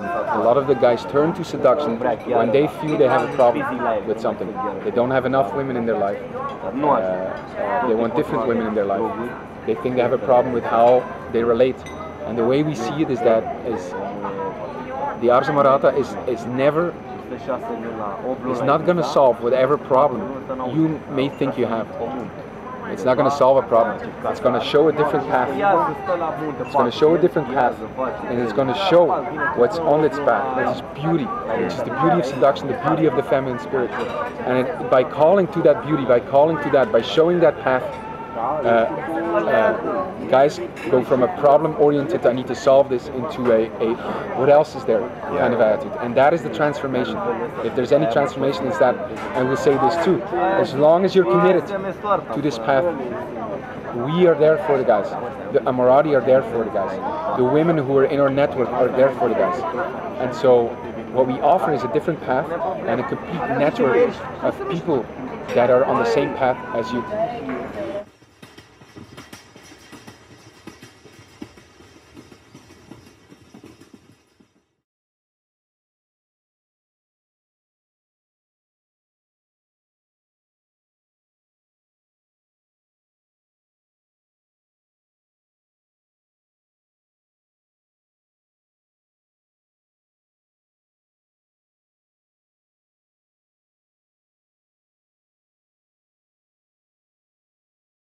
A lot of the guys turn to seduction when they feel they have a problem with something. They don't have enough women in their life. Uh, they want different women in their life. They think they have a problem with how they relate. And the way we see it is that is the Ars Amorata is, is never is not going to solve whatever problem you may think you have. It's not going to solve a problem. It's going to show a different path. It's going to show a different path, and it's going to show what's on its path, which is beauty, which is the beauty of seduction, the beauty of the feminine spirit. And it, by calling to that beauty, by calling to that, by showing that path, uh, uh, guys go from a problem-oriented, I need to solve this, into a, a what else is there kind of attitude. And that is the transformation. If there's any transformation, it's that, and we'll say this too, as long as you're committed to this path, we are there for the guys. The Amorati are there for the guys. The women who are in our network are there for the guys. And so what we offer is a different path and a complete network of people that are on the same path as you.